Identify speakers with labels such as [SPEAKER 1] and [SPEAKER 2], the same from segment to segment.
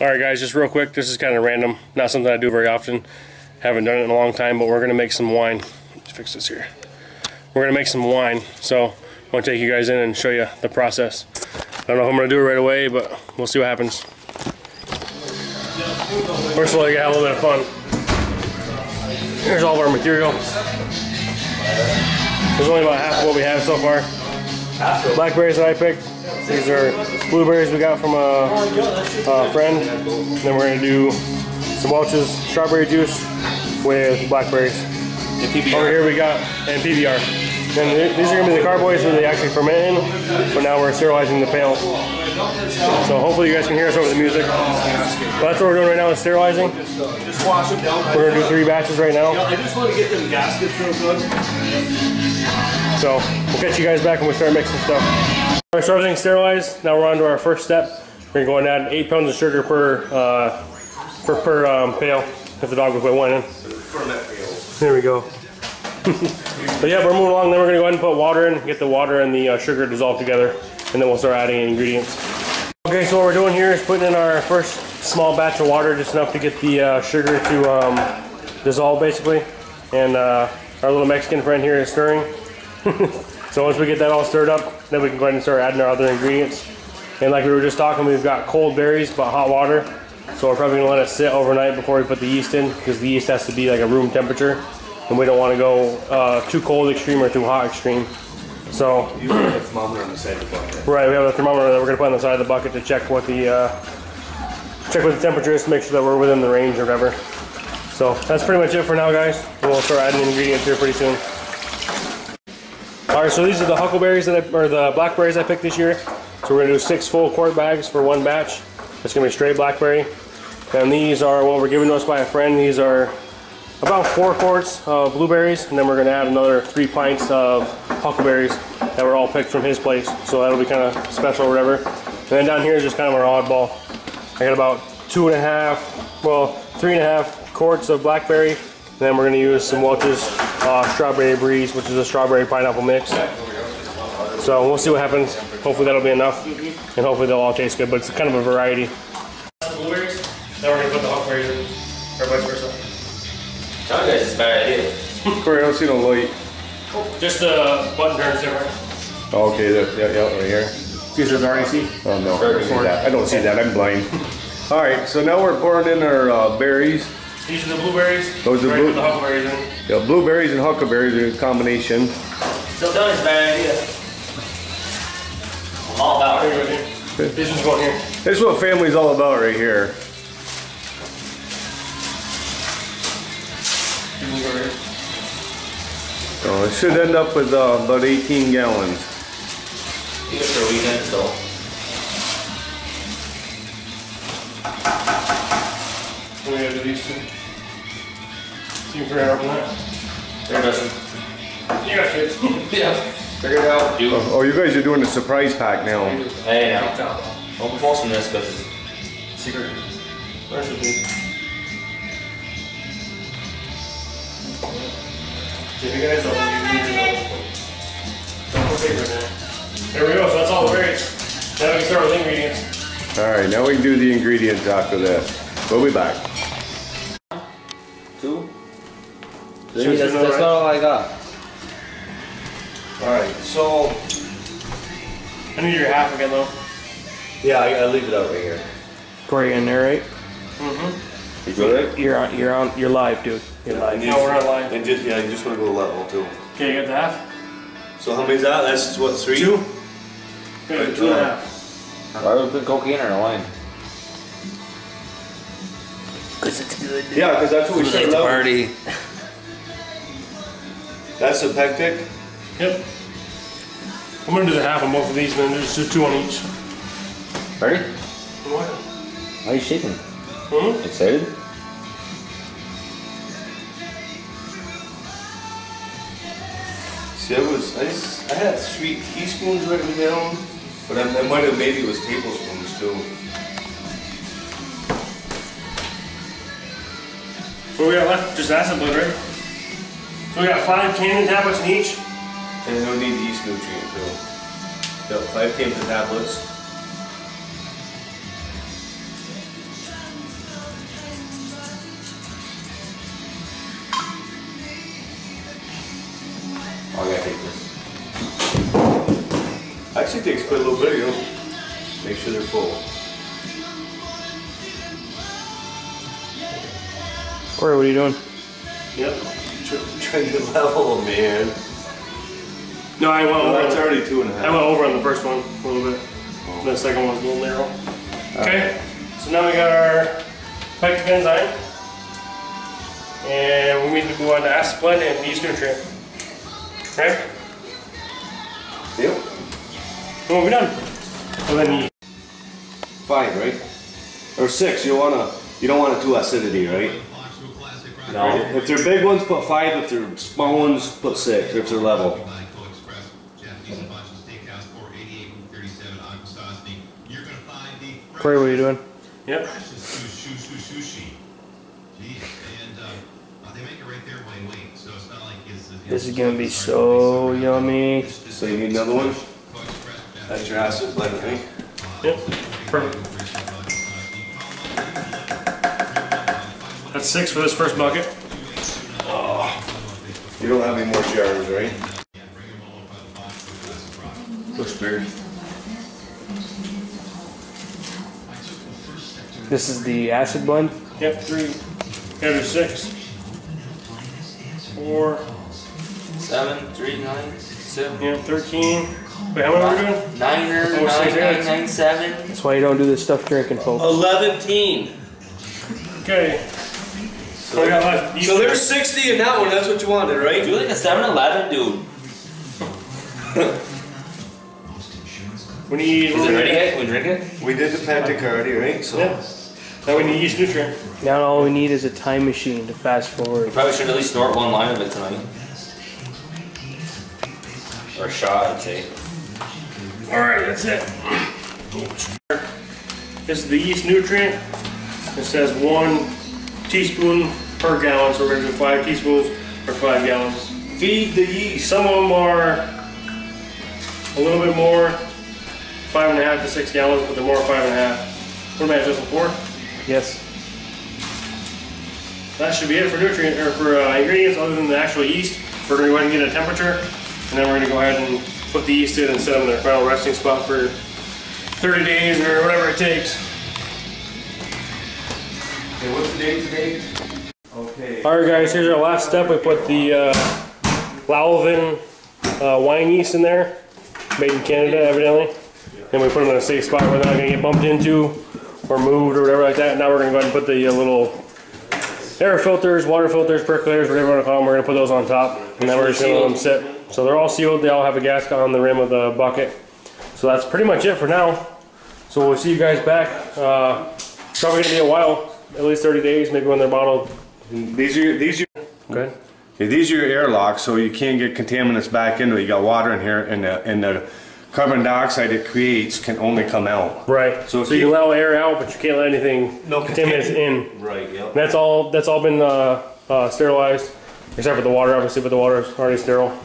[SPEAKER 1] Alright guys, just real quick, this is kind of random, not something I do very often. Haven't done it in a long time, but we're going to make some wine. Let's fix this here. We're going to make some wine, so I'm going to take you guys in and show you the process. I don't know if I'm going to do it right away, but we'll see what happens. First of all, you gotta have a little bit of fun. Here's all of our material. There's only about half of what we have so far. Blackberries that I picked. These are blueberries we got from a, a friend. Then we're gonna do some Welch's strawberry juice with blackberries. Over here we got and PBR. And these are gonna be the carboys that they actually ferment in, but now we're sterilizing the pails. So hopefully you guys can hear us over the music. But that's what we're doing right now is sterilizing.
[SPEAKER 2] Just wash them down.
[SPEAKER 1] We're gonna do three batches right now.
[SPEAKER 2] I just want to get them gaskets real good.
[SPEAKER 1] So we'll catch you guys back when we start mixing stuff. Alright, so everything's sterilized. Now we're on to our first step. We're gonna add eight pounds of sugar per uh, per, per um, pail. If the dog would put one in. There we go. but yeah, we're moving along. Then we're gonna go ahead and put water in, get the water and the uh, sugar dissolved together, and then we'll start adding ingredients. Okay, so what we're doing here is putting in our first small batch of water, just enough to get the uh, sugar to um, dissolve basically. And uh, our little Mexican friend here is stirring. so once we get that all stirred up, then we can go ahead and start adding our other ingredients. And like we were just talking, we've got cold berries but hot water. So we're probably gonna let it sit overnight before we put the yeast in because the yeast has to be like a room temperature. And we don't want to go uh, too cold extreme or too hot extreme. So
[SPEAKER 2] You have a thermometer on the side of the bucket.
[SPEAKER 1] Right, we have a thermometer that we're gonna put on the side of the bucket to check what the uh, check what the temperature is to make sure that we're within the range or whatever. So that's pretty much it for now, guys. We'll start adding ingredients here pretty soon. All right, so these are the huckleberries that I, or the blackberries I picked this year. So we're gonna do six full quart bags for one batch. It's gonna be straight blackberry. And these are what were given to us by a friend. These are about four quarts of blueberries, and then we're gonna add another three pints of huckleberries that were all picked from his place. So that'll be kind of special or whatever. And then down here is just kind of our oddball. I got about two and a half, well, three and a half quarts of blackberry. Then we're gonna use some Welch's uh, Strawberry Breeze, which is a strawberry pineapple mix. So we'll see what happens. Hopefully that'll be enough, and hopefully they'll all taste good. But it's kind of a variety. Blueberries. Then we're gonna put the huckleberries in, or vice versa.
[SPEAKER 3] Tell you guys it's a bad idea.
[SPEAKER 4] Corie, I don't see no light.
[SPEAKER 1] Just the button turns different.
[SPEAKER 4] Oh, okay, the, yeah, yeah, right here.
[SPEAKER 1] These are the RAC.
[SPEAKER 4] Oh, no, I don't see that. I don't see that, I'm blind. All right, so now we're pouring in our uh, berries.
[SPEAKER 1] These are the blueberries.
[SPEAKER 4] Those are blue-
[SPEAKER 1] the huckleberries in.
[SPEAKER 4] Yeah, blueberries and huckleberries are a combination.
[SPEAKER 3] Still you it's a bad idea. I'm all about it.
[SPEAKER 1] we here. This one's going here.
[SPEAKER 4] This is what family's all about right here.
[SPEAKER 1] This one's over here.
[SPEAKER 4] So it should end up with uh, about 18 gallons.
[SPEAKER 3] Even for a weekend, so.
[SPEAKER 1] We're gonna do these two. See if we're open that.
[SPEAKER 3] There doesn't.
[SPEAKER 1] You got kids.
[SPEAKER 3] Yeah. Figure it out, oh, dude.
[SPEAKER 4] Oh, you guys are doing a surprise pack now.
[SPEAKER 3] Hey, now. Don't be posting this because it's secret.
[SPEAKER 1] Where's the big? If you guys don't, you need to Don't put paper in there. There we go, so that's all the berries. Now we can start with ingredients.
[SPEAKER 4] All right, now we can do the ingredients after this. We'll be back.
[SPEAKER 3] Two?
[SPEAKER 1] Sure,
[SPEAKER 3] that's,
[SPEAKER 1] no,
[SPEAKER 3] that's
[SPEAKER 1] right?
[SPEAKER 3] not all I got.
[SPEAKER 2] Alright, so.
[SPEAKER 1] I need your half again though.
[SPEAKER 2] Yeah, I, I leave it out right here.
[SPEAKER 5] Corie, in there, right? Mhm.
[SPEAKER 2] You good?
[SPEAKER 5] You're on. You're on. You're live, dude. You're live.
[SPEAKER 1] Now we're on live.
[SPEAKER 2] And just, yeah, you just want to go level too.
[SPEAKER 1] Okay, you got the half?
[SPEAKER 2] So how many's that? That's what, three?
[SPEAKER 1] Two? Good, two and a half.
[SPEAKER 3] Why would we put cocaine in our wine? Cause it's good. Dude.
[SPEAKER 2] Yeah, because that's what we started out.
[SPEAKER 3] party.
[SPEAKER 2] That's the pectic.
[SPEAKER 1] Yep. I'm gonna do the half on both of these, and then just do two on each.
[SPEAKER 3] Ready?
[SPEAKER 1] What?
[SPEAKER 3] Why are you shaking?
[SPEAKER 1] Hmm?
[SPEAKER 3] Excited?
[SPEAKER 2] See, I was, I, s- I had three teaspoons written down, but I, I might have, maybe it was tablespoons too.
[SPEAKER 1] What we got left? Just acid blend, right? So we got five Campden tablets in each?
[SPEAKER 2] And no need to yeast nutrient too. So five Campden tablets. Oh, I gotta take this. Actually takes quite a little bit, you know. Make sure they're full.
[SPEAKER 5] Corie, what are you doing?
[SPEAKER 1] Yep.
[SPEAKER 2] Tr- Trying to level man.
[SPEAKER 1] No, I went
[SPEAKER 2] Well,
[SPEAKER 1] over.
[SPEAKER 2] that's already two and a
[SPEAKER 1] I
[SPEAKER 2] half.
[SPEAKER 1] went over on the first one a little bit. Oh. The second one's a little narrow. Okay, so now we got our pectin enzyme. And we need to move on to acid blend and yeast nutrient. Right?
[SPEAKER 2] Yep.
[SPEAKER 1] Well, we're done. And then you,
[SPEAKER 2] Five, right? Or six, you wanna, you don't want it too acidity, right?
[SPEAKER 3] No.
[SPEAKER 2] If they're big ones, put five. If they're small ones, put six. If they're level.
[SPEAKER 5] Corie, what are you doing?
[SPEAKER 1] yep.
[SPEAKER 5] This is gonna be so yummy.
[SPEAKER 2] So you need another one? That's your acid blend, right?
[SPEAKER 1] Yep. Perfect. That's six for this first bucket.
[SPEAKER 2] You don't have any more jars, right? Push beard.
[SPEAKER 5] This is the acid blend.
[SPEAKER 1] Yep, three. Gotta do six. Four.
[SPEAKER 3] Seven, three, nine, seven.
[SPEAKER 1] Yep, 13. Wait, how many are we doing?
[SPEAKER 3] Niner,
[SPEAKER 1] Oh, six,
[SPEAKER 3] nine, nine,
[SPEAKER 1] eight.
[SPEAKER 3] nine, seven.
[SPEAKER 5] That's why you don't do this stuff drinking, folks.
[SPEAKER 2] Eleven.
[SPEAKER 1] Okay. So we got left.
[SPEAKER 2] So there's sixty in that one. That's what you wanted, right?
[SPEAKER 3] Do like a 7-Eleven, dude.
[SPEAKER 1] We need.
[SPEAKER 3] Is it ready yet? We drink it?
[SPEAKER 2] We did the Pectic already, right? So
[SPEAKER 1] Yeah. Now we need yeast nutrient.
[SPEAKER 5] Now all we need is a time machine to fast forward.
[SPEAKER 3] We probably should at least snort one line of it tonight. Or a shot, I'd say.
[SPEAKER 1] All right, that's it. This is the yeast nutrient. It says one teaspoon per gallon, so we're gonna do five teaspoons or five gallons.
[SPEAKER 2] feed the yeast.
[SPEAKER 1] Some of them are a little bit more, five and a half to six gallons, but they're more five and a half. What am I adjusting for?
[SPEAKER 5] Yes.
[SPEAKER 1] That should be it for nutrient or for uh, ingredients other than the actual yeast. We're gonna go ahead and get a temperature, and then we're gonna go ahead and put the yeast in and set them in their final resting spot for 30 days or whatever it takes.
[SPEAKER 2] Okay, what's the date today? Okay.
[SPEAKER 1] All right, guys. Here's our last step. We put the uh, Lalvin uh, wine yeast in there, made in Canada, evidently. Then we put them in a safe spot where they're not gonna get bumped into or moved or whatever like that. Now we're gonna go ahead and put the uh, little air filters, water filters, percolators, whatever you want to call them. We're gonna put those on top, and then we're just gonna let them sit. So they're all sealed. They all have a gasket on the rim of the bucket. So that's pretty much it for now. So we'll see you guys back. Uh, probably gonna be a while, at least 30 days, maybe when they're bottled.
[SPEAKER 4] These are these are
[SPEAKER 1] Good.
[SPEAKER 4] yeah, these are your airlocks, so you can't get contaminants back into it. You got water in here, and the and the carbon dioxide it creates can only come out.
[SPEAKER 1] Right.
[SPEAKER 2] So
[SPEAKER 1] So, you
[SPEAKER 2] keep-
[SPEAKER 1] can allow air out, but you can't let anything
[SPEAKER 2] No
[SPEAKER 1] contaminants in.
[SPEAKER 2] Right. Yep.
[SPEAKER 1] That's all. That's all been uh, uh, sterilized, except for the water, obviously. But the water is already sterile,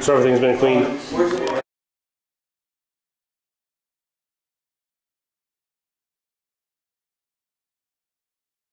[SPEAKER 1] so everything's been cleaned.